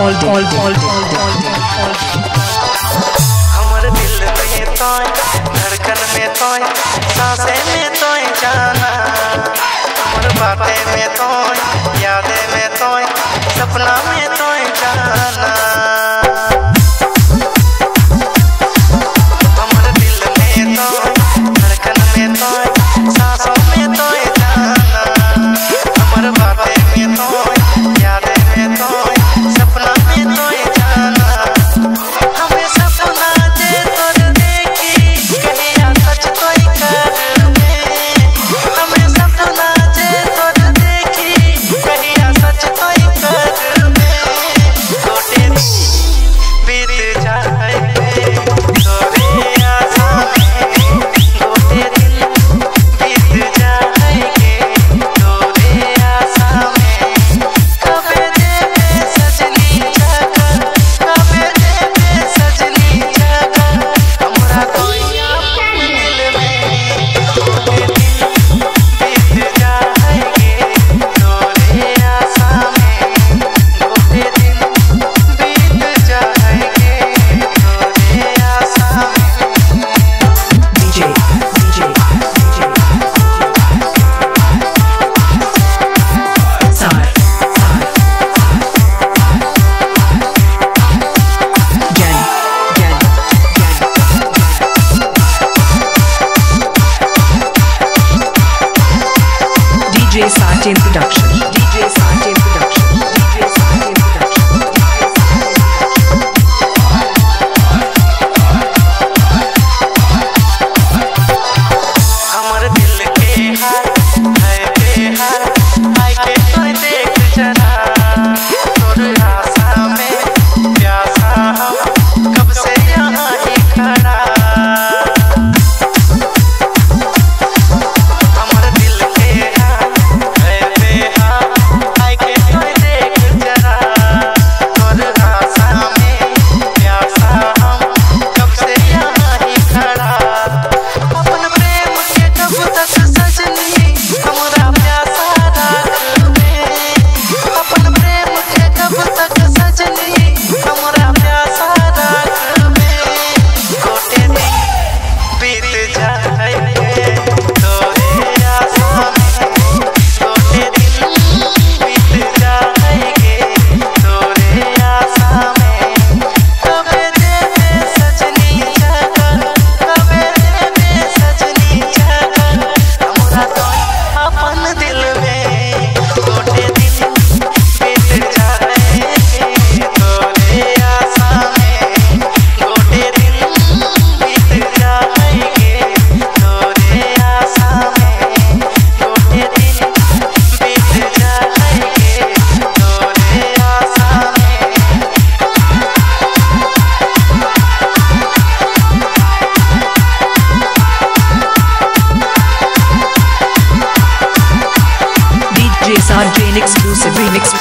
All all all हमर दिल में तोय धड़कन में तोय साँसें में तोय जाना। हमर बातें में तोय यादें में तोय सपना में तोय जाना। Introduction. Jason Jane exclusive remix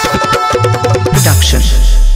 production.